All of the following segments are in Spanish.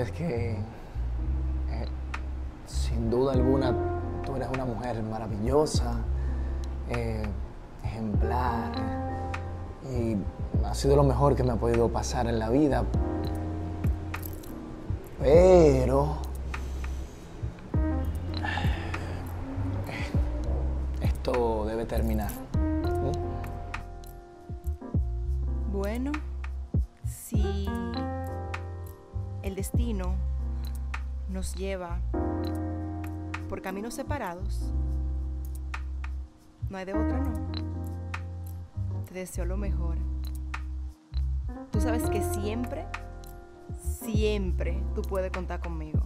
sabes que eh, sin duda alguna tú eres una mujer maravillosa, eh, ejemplar, y ha sido lo mejor que me ha podido pasar en la vida. Pero esto debe terminar. Bueno, el destino nos lleva por caminos separados, no hay de otra, no. Te deseo lo mejor. Tú sabes que siempre, siempre tú puedes contar conmigo.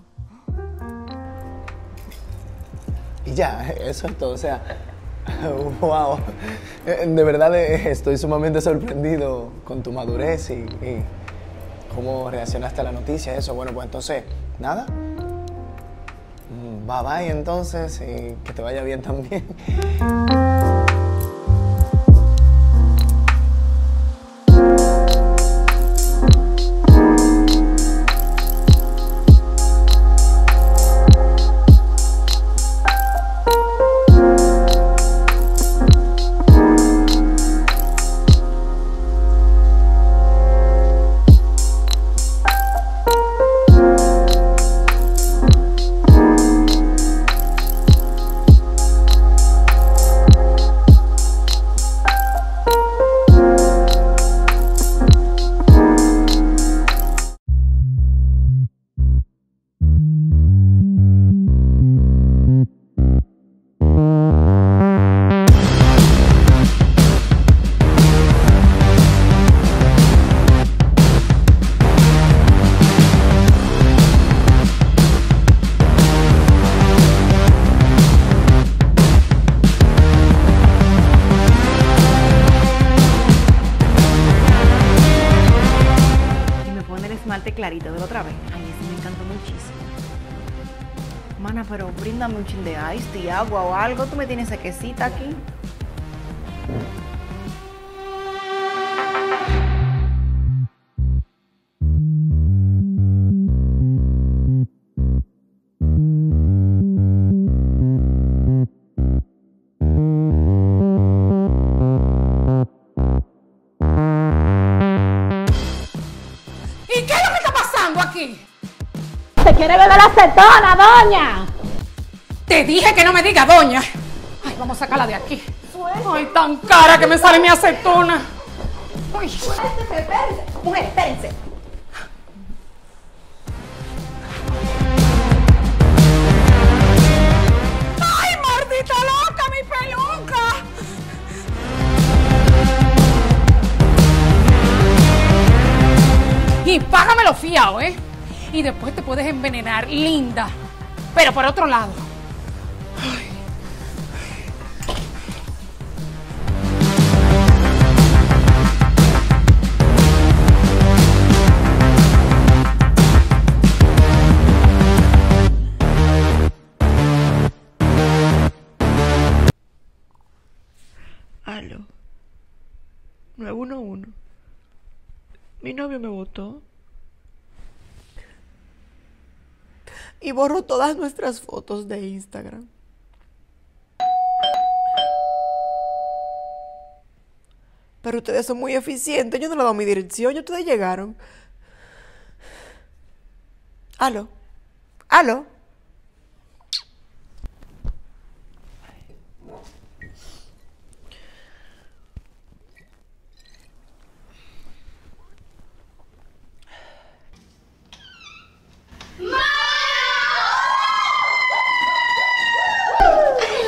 Y ya, eso es todo. O sea, wow. De verdad eh, estoy sumamente sorprendido con tu madurez y, y cómo reaccionaste a la noticia. Eso, bueno, pues entonces, nada. Mm, Bye bye entonces y que te vaya bien también. clarito de la otra vez. Ay, ese me encantó muchísimo. Mana, pero bríndame un chin de ice, y agua o algo. Tú me tienes sequecita aquí. Quiere beber acetona, doña? Te dije que no me diga doña. Ay, vamos a sacarla de aquí. Ay, tan cara que me sale mi acetona. Ay, Mujer, espérense. ay, maldita loca, mi peluca. Y págamelo fiado, ¿eh? Y después te puedes envenenar, linda. Pero por otro lado. Aló. 911. Mi novio me votó. Y borró todas nuestras fotos de Instagram. Pero ustedes son muy eficientes. Yo no le he dado mi dirección. Ya ustedes llegaron. Aló. Aló.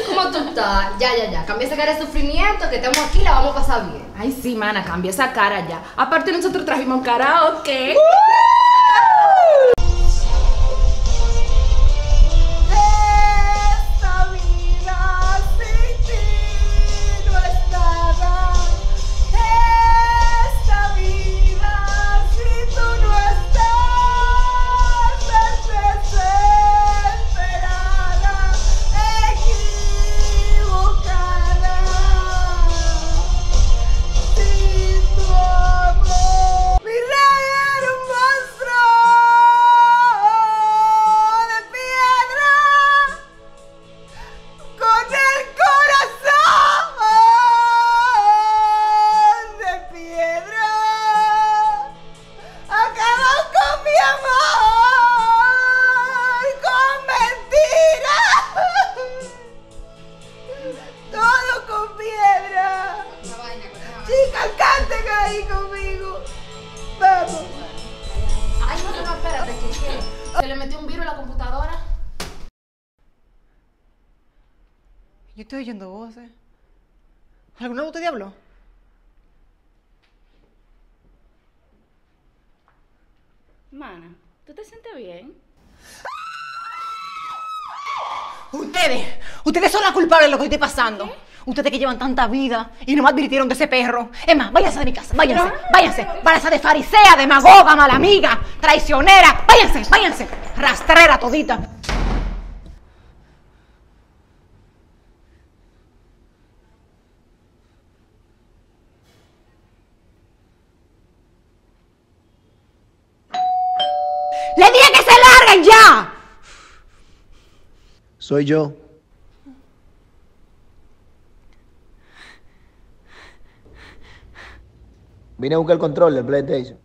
¿Cómo tú estás? Ya, ya, ya. Cambia esa cara de sufrimiento, que estamos aquí, la vamos a pasar bien. Ay, sí, mana, cambia esa cara ya. Aparte, nosotros trajimos karaoke. Esta se le metió un virus a la computadora. Yo estoy oyendo voces. ¿Alguna vez te habló? Mana, ¿tú te sientes bien? Ustedes, ustedes son la culpable de lo que estoy pasando. Ustedes que llevan tanta vida y no me advirtieron de ese perro. Es más, váyanse de mi casa, váyanse, váyanse. Váyanse de farisea, demagoga, mala amiga, traicionera. Váyanse, váyanse. Rastrera todita. ¡Le dije que se larguen ya! Soy yo. Vine a buscar el control del PlayStation.